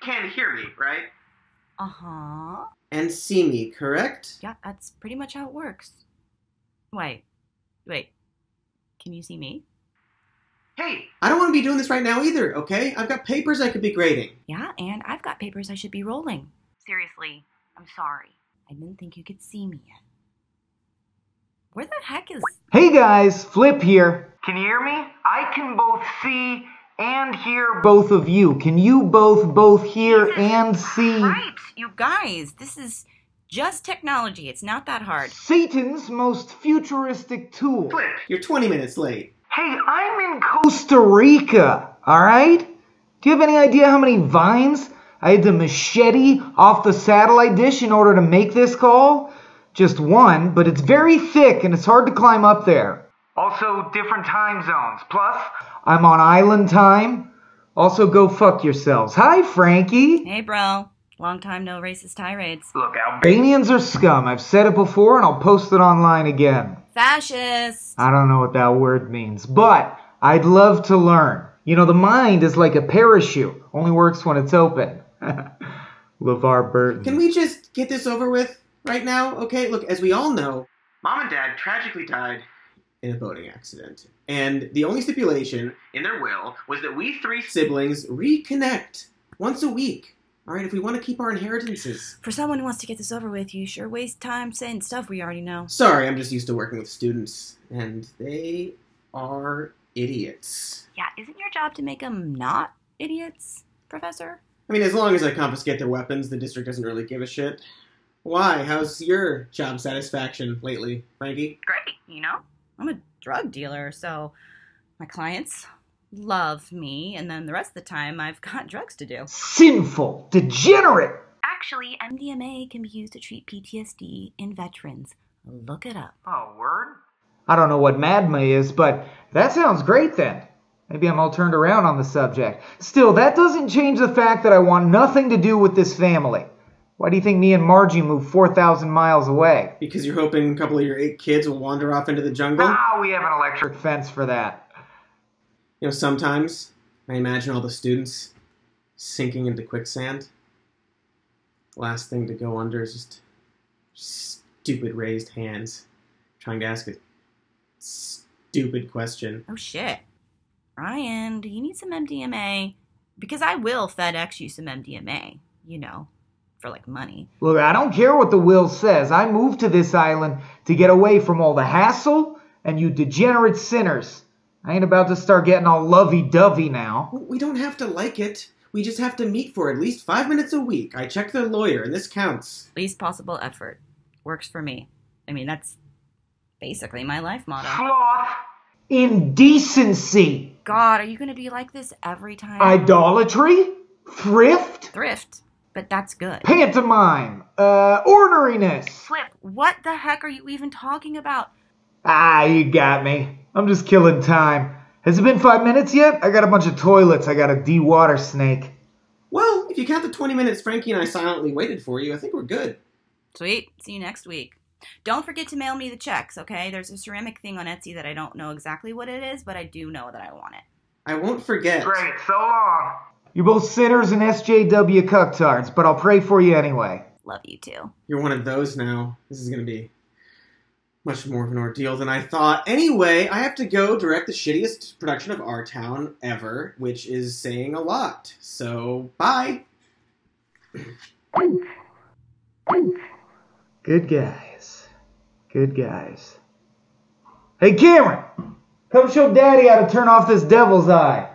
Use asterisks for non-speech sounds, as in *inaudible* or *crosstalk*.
can hear me, right? Uh huh. And see me, correct? Yeah, that's pretty much how it works. Wait, wait. Can you see me? Hey, I don't want to be doing this right now either, okay? I've got papers I could be grading. Yeah, and I've got papers I should be rolling. Seriously, I'm sorry. I didn't think you could see me yet. Where the heck is. Hey guys, Flip here. Can you hear me? I can both see and hear both of you. Can you both both hear Jesus and see Right, you guys, this is just technology. It's not that hard. Satan's most futuristic tool? Flip, you're 20 minutes late. Hey, I'm in Costa Rica, alright? Do you have any idea how many vines I had to machete off the satellite dish in order to make this call? Just one, but it's very thick and it's hard to climb up there. Also, different time zones. Plus, I'm on island time. Also, go fuck yourselves. Hi, Franky. Hey, bro. Long time no racist tirades. Look, Albanians are scum. I've said it before and I'll post it online again. Fascist! I don't know what that word means, but I'd love to learn. You know, the mind is like a parachute, only works when it's open. *laughs* LeVar Burton. Can we just get this over with right now, okay? Look, as we all know, Mom and Dad tragically died in a boating accident. And the only stipulation in their will was that we three siblings reconnect once a week. All right, if we want to keep our inheritances. For someone who wants to get this over with, you sure waste time saying stuff we already know. Sorry, I'm just used to working with students, and they are idiots. Yeah, isn't your job to make them not idiots, Professor? I mean, as long as I confiscate their weapons, the district doesn't really give a shit. Why? How's your job satisfaction lately, Franky? Great, you know? I'm a drug dealer, so my clients love me, and then the rest of the time I've *laughs* got drugs to do. Sinful, degenerate. Actually, MDMA can be used to treat PTSD in veterans. Look it up. Oh, word? I don't know what Madma is, but that sounds great then. Maybe I'm all turned around on the subject. Still, that doesn't change the fact that I want nothing to do with this family. Why do you think me and Margie moved 4,000 miles away? Because you're hoping a couple of your eight kids will wander off into the jungle? Ah, we have an electric fence for that. You know, sometimes I imagine all the students sinking into quicksand. Last thing to go under is just stupid raised hands trying to ask a stupid question. Oh shit. Ryan, do you need some MDMA? Because I will FedEx you some MDMA, you know, for like money. Look, I don't care what the will says. I moved to this island to get away from all the hassle and you degenerate sinners. I ain't about to start getting all lovey dovey now. We don't have to like it. We just have to meet for at least five minutes a week. I checked their lawyer, and this counts. Least possible effort. Works for me. I mean, that's basically my life motto. Sloth. Indecency. God, are you going to be like this every time? Idolatry. Thrift. Thrift. But that's good. Pantomime. Uh, orneriness. Flip, what the heck are you even talking about? Ah, you got me. I'm just killing time. Has it been five minutes yet? I got a bunch of toilets I gotta de-water snake. Well, if you count the 20 minutes Franky and I silently waited for you, I think we're good. Sweet. See you next week. Don't forget to mail me the checks, okay? There's a ceramic thing on Etsy that I don't know exactly what it is, but I do know that I want it. I won't forget. Great, so long. You're both sinners and SJW cucktards, but I'll pray for you anyway. Love you too. You're one of those now. This is gonna be much more of an ordeal than I thought. Anyway, I have to go direct the shittiest production of Our Town ever, which is saying a lot. So, bye. Good guys. Good guys. Hey, Cameron! Come show Daddy how to turn off this devil's eye.